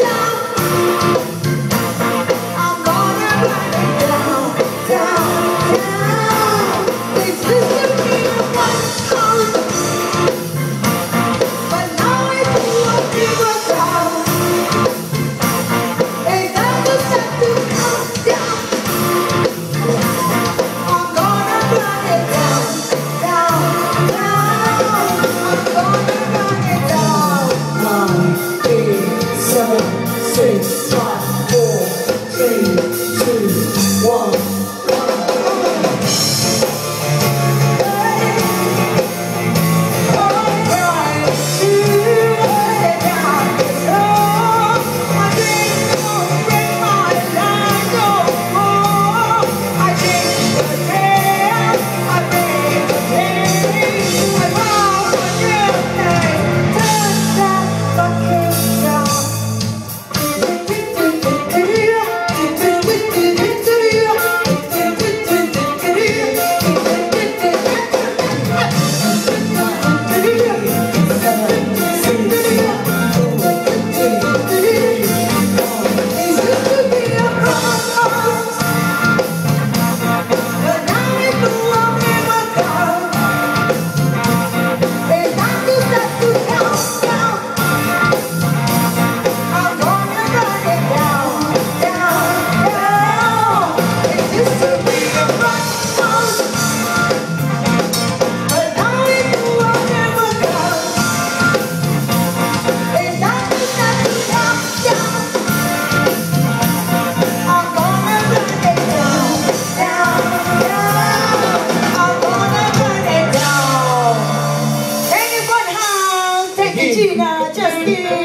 Gina, just give